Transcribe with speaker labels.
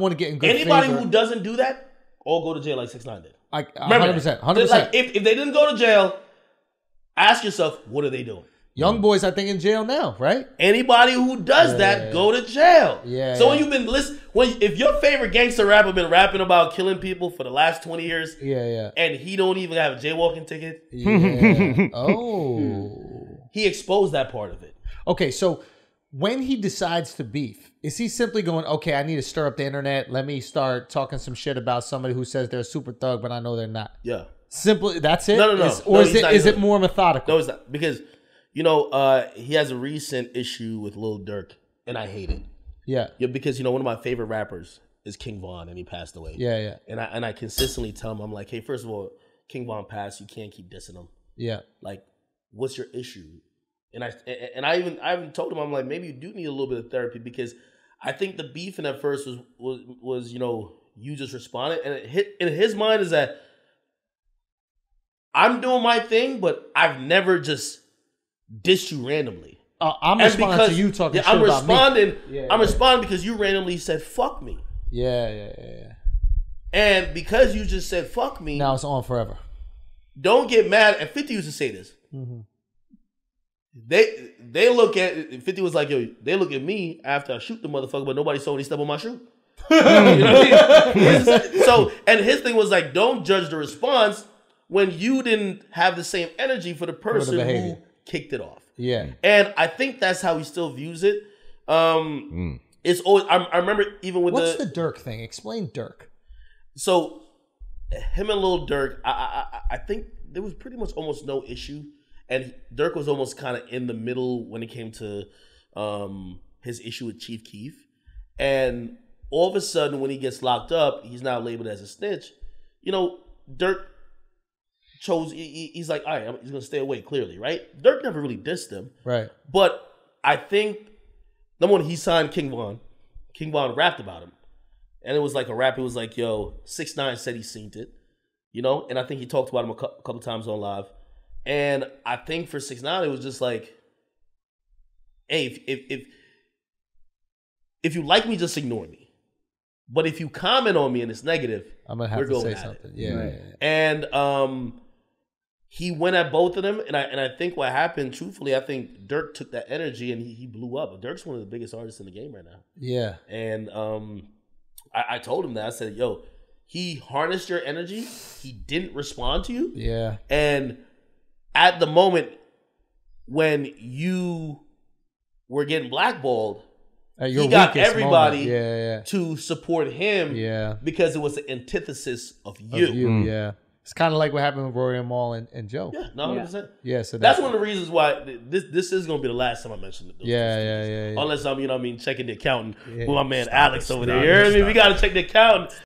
Speaker 1: want to get in good
Speaker 2: Anybody
Speaker 1: favor.
Speaker 2: who doesn't do that, all go to jail like six nine did.
Speaker 1: like
Speaker 2: Remember
Speaker 1: 100 percent, 100
Speaker 2: Just Like if, if they didn't go to jail, ask yourself, what are they doing?
Speaker 1: Young boys, I think in jail now, right?
Speaker 2: Anybody who does that, go to jail.
Speaker 1: Yeah,
Speaker 2: So when you've been listen, when if your favorite gangster rapper been rapping about killing people for the last twenty years,
Speaker 1: Yeah, yeah,
Speaker 2: and he don't even have a jaywalking ticket,
Speaker 1: yeah. oh,
Speaker 2: he exposed that part of it.
Speaker 1: okay. So when he decides to beef, is he simply going, okay, I need to stir up the internet. Let me start talking some shit about somebody who says they're a super thug, but I know they're not.
Speaker 2: Yeah.
Speaker 1: Simply, that's it.
Speaker 2: No, no, no.
Speaker 1: Is- or
Speaker 2: No,
Speaker 1: is it is it more methodical?
Speaker 2: No, it's not because you know uh, he has a recent issue with Lil Durk, and I hate it.
Speaker 1: Yeah,
Speaker 2: Yeah, because you know one of my favorite rappers is King Von, and he passed away.
Speaker 1: yeah, yeah,
Speaker 2: And I and I consistently tell him, I'm like, hey, first of all, King Von passed. You can't keep dissing him.
Speaker 1: yeah.
Speaker 2: Like, what's your issue? And I and I even I even told him, I'm like, maybe you do need a little bit of therapy because I think the beefing at first was was was you know you just responded, and it hit in his mind is that I'm doing my thing, but I've never just dissed you randomly.
Speaker 1: Uh, I'm
Speaker 2: And
Speaker 1: responding to you talking
Speaker 2: yeah,
Speaker 1: shit
Speaker 2: I'm
Speaker 1: about me.
Speaker 2: responding.
Speaker 1: Yeah,
Speaker 2: I'm
Speaker 1: yeah.
Speaker 2: responding because you randomly said "fuck me,"
Speaker 1: Yeah, yeah, yeah, yeah.
Speaker 2: and because you just said "fuck me,"
Speaker 1: Now it's on forever.
Speaker 2: don't get mad. And Fifty used to say this.
Speaker 1: Mm-hmm.
Speaker 2: They they look at Fifty was like, yo, they look at me after I shoot the motherfucker, but nobody saw when step on my shoe. you know I mean? So and his thing was like, don't judge the response when you didn't have the same energy for the person who kicked it off.
Speaker 1: Yeah,
Speaker 2: And I think that's how he still views it. Um, It's always. I, I remember even with
Speaker 1: what's
Speaker 2: the,
Speaker 1: the Durk thing? Explain Durk.
Speaker 2: so him and Lil Durk. I, I I- I think there was pretty much almost no issue, and Durk was almost kind of in the middle when it came to um, his issue with Chief Keef, and all of a sudden when he gets locked up, he's now labeled as a snitch. You know, Durk chose. he- he- he's like, all right, he's gonna stay away. Clearly, right? Durk never really dissed him.
Speaker 1: Right.
Speaker 2: But I think number one, he signed King Von. King Von rapped about him. And it was like a rap. It was like, yo, six nine said he seen it. You know? And I think he talked about him a cou- couple times on live. And I think for six nine, it was just like, hey, if if if, if you like me, just ignore me. But if you comment on me and it's negative,
Speaker 1: I'm gonna have
Speaker 2: We're
Speaker 1: to
Speaker 2: going
Speaker 1: say something. Yeah,
Speaker 3: Right.
Speaker 1: yeah, yeah.
Speaker 2: and um, he went at both of them, and I and I think what happened, truthfully, I think Durk took that energy and he, he blew up. Durk's one of the biggest artists in the game right now,
Speaker 1: yeah.
Speaker 2: and um, I, I told him that I said, "Yo, he harnessed your energy. He didn't respond to you,
Speaker 1: Yeah.
Speaker 2: and at the moment when you were getting blackballed,
Speaker 1: At your
Speaker 2: He got everybody
Speaker 1: moment. Yeah,
Speaker 2: to support him,
Speaker 1: yeah, yeah.
Speaker 2: because it was the antithesis of
Speaker 1: Of
Speaker 2: you.
Speaker 1: you,
Speaker 3: Mm.
Speaker 1: yeah. It's kind of like what happened with Rory and Mal and, and Joe.
Speaker 2: Yeah, no, hundred percent.
Speaker 1: Yeah, so
Speaker 2: That's one of the reasons why this this is gonna be the last time I mention it.
Speaker 1: Yeah, yeah, yeah, yeah.
Speaker 2: Unless I'm, you know, what I mean, checking the accountant
Speaker 1: Yeah.
Speaker 2: with my man Alex
Speaker 1: it,
Speaker 2: over there.
Speaker 1: it,
Speaker 2: You hear me?
Speaker 1: stop
Speaker 2: We gotta check the accountant.